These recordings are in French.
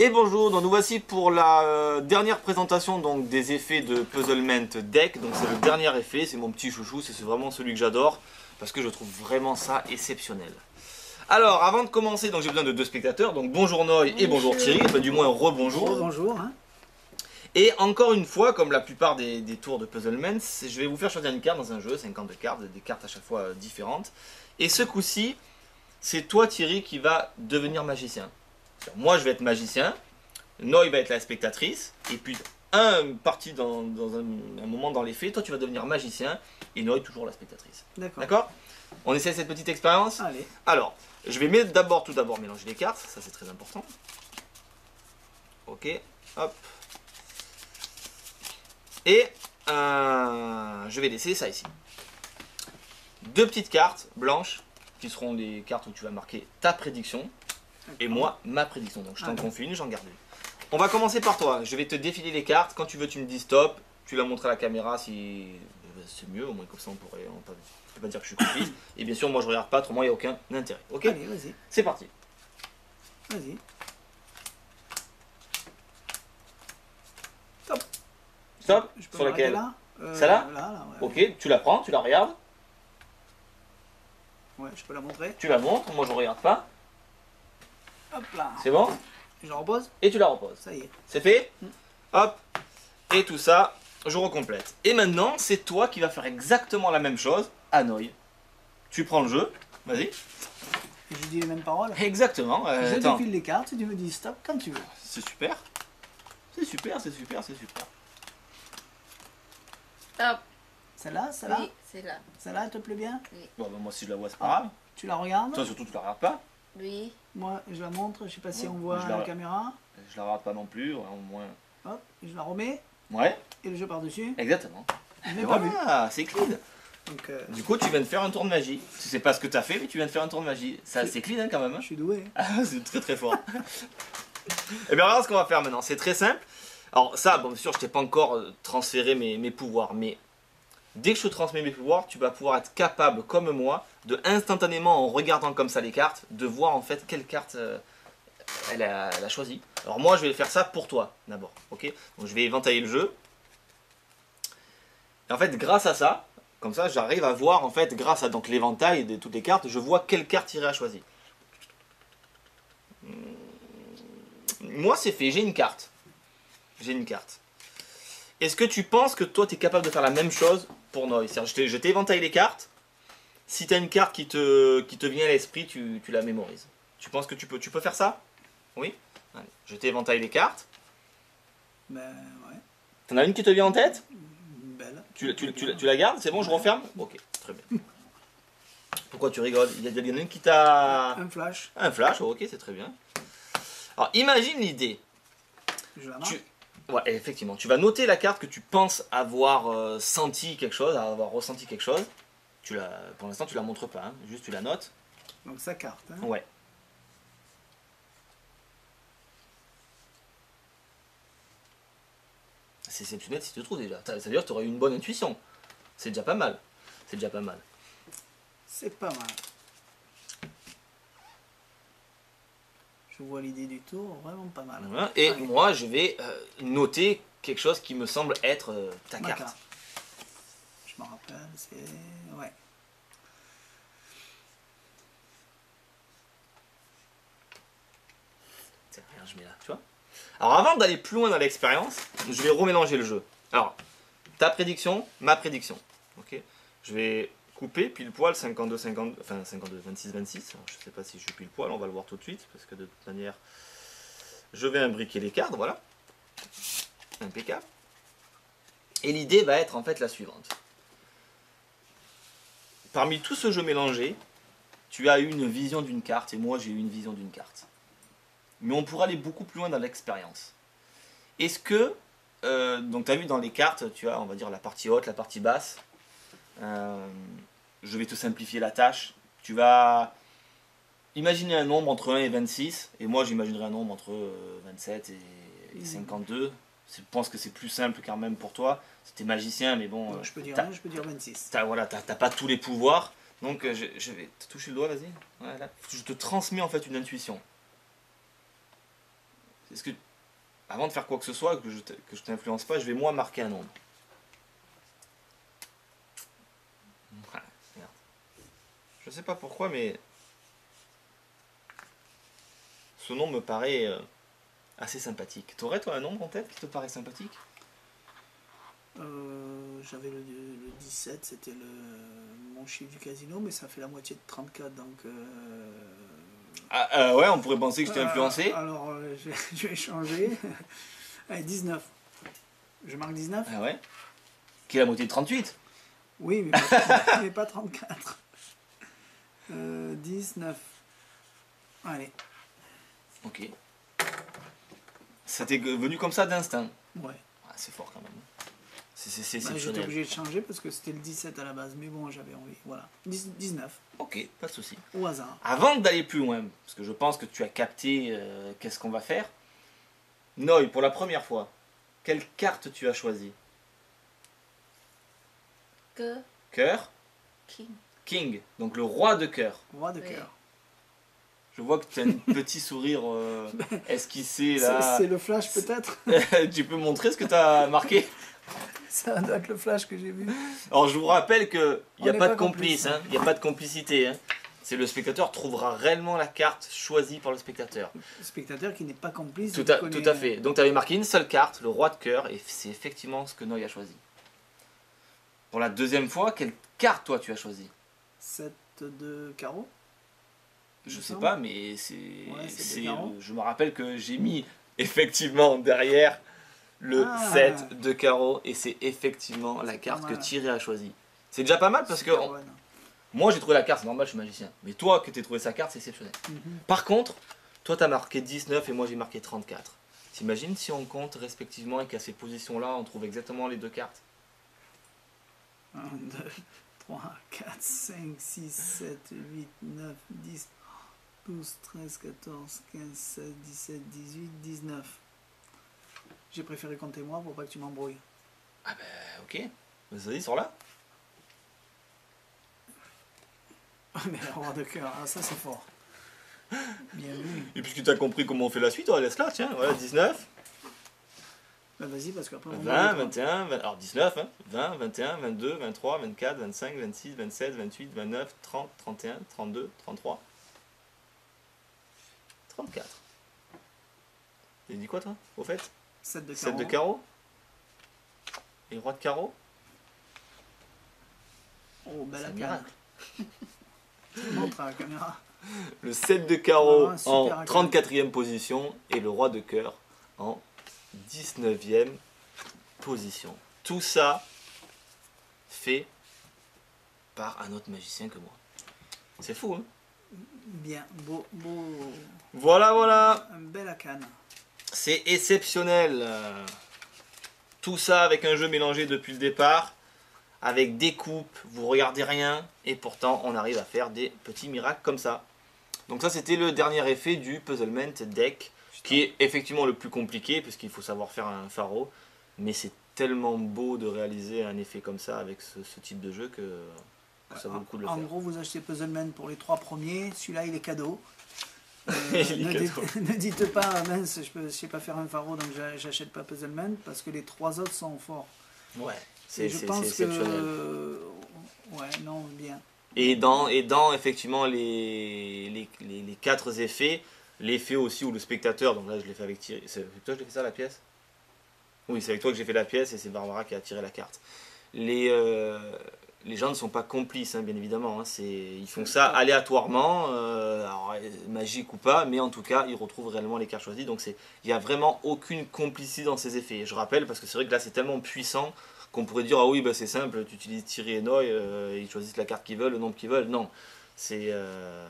Et bonjour, donc nous voici pour la euh, dernière présentation donc, des effets de Puzzlement Deck. Donc c'est le dernier effet, c'est mon petit chouchou, c'est vraiment celui que j'adore parce que je trouve vraiment ça exceptionnel. Alors avant de commencer, donc j'ai besoin de deux spectateurs, donc bonjour Noy et bonjour Thierry, enfin du moins rebonjour. Bonjour. Hein. Et encore une fois, comme la plupart des, des tours de Puzzlement, je vais vous faire choisir une carte dans un jeu, 52 cartes, des cartes à chaque fois euh, différentes. Et ce coup-ci, c'est toi Thierry qui va devenir magicien. Moi je vais être magicien, Noy va être la spectatrice, et puis un parti dans, dans un, un moment dans les faits, toi tu vas devenir magicien, et Noy toujours la spectatrice. D'accord. D'accord? On essaie cette petite expérience? Allez. alors, je vais mettre d'abord, tout d'abord, mélanger les cartes, ça c'est très important. Ok, hop. Et euh, je vais laisser ça ici. Deux petites cartes blanches qui seront les cartes où tu vas marquer ta prédiction et moi ma prédiction. Donc je t'en Ah. confie une, j'en garde une. On va commencer par toi. Je vais te défiler les cartes. Quand tu veux, tu me dis stop. Tu la montres à la caméra si euh, c'est mieux. Au moins comme ça on pourrait. On peut, je peux pas dire que je suis complice. Et bien sûr, moi je regarde pas. Autrement, il n'y a aucun intérêt. Ok? Allez, vas-y. C'est parti. Vas-y. Stop. Je peux Sur lequel? là? Euh, Celle-là Là, là, ouais. Ok, tu la prends, tu la regardes, Ouais, je peux la montrer. tu la montres. Moi je regarde pas. Hop là. C'est bon Je la repose. Et tu la reposes. Ça y est. C'est fait Hop. Et tout ça, je recomplète. Et maintenant, c'est toi qui vas faire exactement la même chose à Noy. Tu prends le jeu. Vas-y. Je dis les mêmes paroles. Exactement. euh, je attends. défile les cartes et tu me dis stop quand tu veux. C'est super. C'est super, c'est super, c'est super. Stop. Celle-là, celle-là, Oui, c'est là. celle-là, elle te plaît bien Bon, bah, moi si je la vois, c'est pas grave. Tu la regardes Toi surtout, tu la regardes pas. Oui. Moi, je la montre. Je sais pas si Ouais, on voit je la- la caméra. Je la regarde pas non plus, au moins. Hop, je la remets. Ouais, Et le jeu par-dessus. exactement. Je voilà, c'est clean. Donc, euh, Du coup, tu viens de faire un tour de magie. Tu sais pas ce que t'as fait, mais tu viens de faire un tour de magie. Ça, c'est clean hein, quand même. hein. je suis doué. Ah, c'est très très fort. Et bien regarde ce qu'on va faire maintenant, c'est très simple. Alors ça, bon, bien sûr, je t'ai pas encore euh, transféré mes, mes pouvoirs, mais dès que je te transmets mes pouvoirs, tu vas pouvoir être capable, comme moi, de instantanément, en regardant comme ça les cartes, de voir en fait quelle carte euh, elle, a, a choisi. Alors moi, je vais faire ça pour toi, d'abord, ok? Donc je vais éventailler le jeu. Et en fait, grâce à ça, comme ça, j'arrive à voir, en fait, grâce à donc l'éventail de toutes les cartes, je vois quelle carte irait à choisir. Moi, c'est fait, j'ai une carte. J'ai une carte. Est-ce que tu penses que toi, tu es capable de faire la même chose pour Noy? C'est-à-dire, je t'ai- je t'ai éventaillé les cartes. Si tu as une carte qui te, qui te vient à l'esprit, tu, tu la mémorises. Tu penses que tu peux, tu peux faire ça? Oui? Allez, je t'ai éventaillé les cartes. Ben ouais. T'en as une qui te vient en tête? Belle. tu, tu- tu- tu la gardes C'est bon, je referme? Ok, très bien. Pourquoi tu rigoles? Il y, en a une qui t'a... Un flash. Un flash, ok, c'est très bien. Alors, imagine l'idée. Je la. Tu... Ouais, effectivement, tu vas noter la carte que tu penses avoir euh, senti quelque chose, avoir ressenti quelque chose. Tu la... Pour l'instant, tu la montres pas, hein, juste tu la notes. Donc sa carte. hein. Ouais. C'est exceptionnel si tu te trouves déjà. T'as- Ça veut dire que tu aurais eu une bonne intuition. C'est déjà pas mal. C'est déjà pas mal. C'est pas mal. Je vois l'idée du tour, vraiment pas mal. Voilà. Et Ouais. moi, je vais euh, noter quelque chose qui me semble être euh, ta Ma carte. carte. Je me rappelle, c'est. Ouais. Regarde, je mets là, tu vois. Alors avant d'aller plus loin dans l'expérience, je vais remélanger le jeu. Alors, ta prédiction, ma prédiction. Ok Je vais couper pile poil 52, 50, enfin 52, 26, 26. Alors, je sais pas si je suis pile poil, on va le voir tout de suite, parce que de toute manière, je vais imbriquer les cartes, voilà. Impeccable. Et l'idée va être en fait la suivante. Parmi tout ce jeu mélangé, tu as eu une vision d'une carte et moi j'ai eu une vision d'une carte mais on pourra aller beaucoup plus loin dans l'expérience. Est-ce que, euh, donc tu as vu dans les cartes, tu as, on va dire, la partie haute, la partie basse. Euh, je vais te simplifier la tâche. Tu vas imaginer un nombre entre 1 et 26, et moi j'imaginerai un nombre entre euh, 27 et, et 52. Je pense que c'est plus simple quand même pour toi. C'était magicien, mais bon, Donc, euh, je peux dire t'as- 1, je peux dire 26. T'as voilà, pas tous les pouvoirs, donc euh, je, je vais te toucher le doigt, vas-y. Voilà. Je te transmets en fait une intuition. Est-ce que, avant de faire quoi que ce soit, que je je t'influence pas, je vais moi marquer un nombre. Ouais, merde. Je sais pas pourquoi, mais ce nom me paraît euh, assez sympathique. T'aurais toi un nombre en tête qui te paraît sympathique? Euh, J'avais le, le 17, c'était le mon chiffre du casino, mais ça fait la moitié de 34, donc... euh, ah, euh, Ouais, on pourrait penser que je t'ai euh, influencé. alors, je, je vais changer. Allez, 19. Je marque 19 Ah ouais? Qui est la moitié de 38 Oui, mais pas, mais pas 34. Euh, 19. Allez, Ok. Ça t'est venu comme ça d'instinct. ouais. Ah, c'est fort quand même. C'est Bah, J'étais obligé de changer parce que c'était le 17 à la base, mais bon, j'avais envie. Voilà. 10 19, Ok, pas de souci. au hasard. Avant d'aller plus loin, parce que je pense que tu as capté euh, qu'est-ce qu'on va faire. Noy, pour la première fois, quelle carte tu as choisie? Que Cœur, King. King, donc le roi de cœur. Roi de Oui. cœur. Je vois que tu as un petit sourire euh, esquissé là. c'est le flash peut-être tu peux montrer ce que tu as marqué Ça doit être le flash que j'ai vu. Alors je vous rappelle qu'il n'y a pas pas de complice, complice, hein. il n'y a pas de complicité. hein. C'est le spectateur trouvera réellement la carte choisie par le spectateur. Le spectateur qui n'est pas complice. Tout à, connaît- tout à fait. Donc tu avais marqué une seule carte, le roi de cœur, et c'est effectivement ce que Noy a choisi. Pour la deuxième fois, quelle carte toi tu as choisi? 7 de carreau il Je sais pas, mais c'est. Ouais, carreaux. je me rappelle que j'ai mis effectivement derrière le Ah. 7 de carreau, et c'est effectivement la carte que. Thierry a choisie. C'est déjà pas mal parce que on- moi j'ai trouvé la carte, c'est normal, je suis magicien. Mais toi que tu trouvé sa carte, c'est exceptionnel. Mhm. Par contre, toi t'as marqué 19 et moi j'ai marqué 34. T'imagines si on compte respectivement et qu'à ces positions-là, on trouve exactement les deux cartes? 1, 2, 3, 4, 5, 6, 7, 8, 9, 10, 12, 13, 14, 15, 16, 17, 18, 19. J'ai préféré compter moi pour pas que tu m'embrouilles. Euh, Ok, vas-y, sors là. Mais le roi de cœur, ah, ça c'est fort. Bien vu. Et puisque tu as compris comment on fait la suite, on laisse là, tiens, voilà, 19, Bah, Vas-y, parce qu'après on 20, va 21, 20, alors 19, hein, 20, 21, 22, 23, 24, 25, 26, 27, 28, 29, 30, 31, 32, 33, 34. T'as dit quoi toi, au fait? 7 de 7 carreau. de carreau Et roi de carreau? Oh, belle canne. miracle. Montre à la caméra. Le 7 de carreau en accueil. 34e position et le roi de cœur en 19e position. Tout ça fait par un autre magicien que moi. C'est fou, hein? Bien, beau, beau. Voilà, voilà Un bel. C'est exceptionnel. Tout ça avec un jeu mélangé depuis le départ, avec des coupes, vous regardez rien, et pourtant on arrive à faire des petits miracles comme ça. Donc ça c'était le dernier effet du Puzzlement Deck, qui est effectivement le plus compliqué, puisqu'il faut savoir faire un pharaon, mais c'est tellement beau de réaliser un effet comme ça avec ce, ce type de jeu que, que ça vaut le coup de le en faire. gros, vous achetez Puzzleman pour les trois premiers. Celui-là, il est cadeau. Euh, ne, dites, ne dites pas, mince, je ne sais pas faire un pharaon, donc j'a- j'achète pas Puzzleman, parce que les trois autres sont forts. Ouais, c'est je pense que. exceptionnel. Ouais, non, bien. Et dans, et dans effectivement les, les, les, les quatre effets, l'effet aussi où le spectateur, donc là je l'ai fait avec Thierry, c'est avec toi que j'ai fait ça la pièce? Oui, c'est avec toi que j'ai fait la pièce et c'est Barbara qui a tiré la carte. Les, euh, les gens ne sont pas complices, hein, bien évidemment, hein, c'est, ils font ça aléatoirement, euh, alors, euh, magique ou pas, mais en tout cas ils retrouvent réellement les cartes choisies, donc il n'y a vraiment aucune complicité dans ces effets. Je rappelle parce que c'est vrai que là c'est tellement puissant qu'on pourrait dire ah oui bah c'est simple tu utilises Thierry et Noy euh, ils choisissent la carte qu'ils veulent le nombre qu'ils veulent. Non. C'est euh,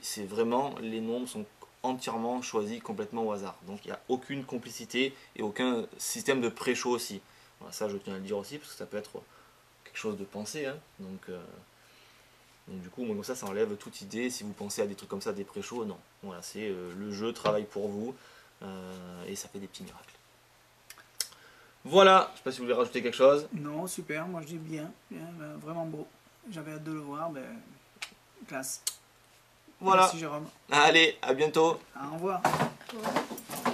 c'est vraiment les nombres sont entièrement choisis complètement au hasard. Donc il n'y a aucune complicité et aucun système de pré-show aussi. Voilà, ça je tiens à le dire aussi parce que ça peut être chose de pensé hein. donc euh, donc du coup moi, comme ça ça enlève toute idée si vous pensez à des trucs comme ça des pré-shows non voilà c'est euh, le jeu travaille pour vous euh, et ça fait des petits miracles voilà, je sais pas si vous voulez rajouter quelque chose. Non, super, moi je dis bien, bien ben, vraiment beau. J'avais hâte de le voir, ben, classe. Voilà. Merci Jérôme. Allez, à bientôt. Au revoir. Ouais.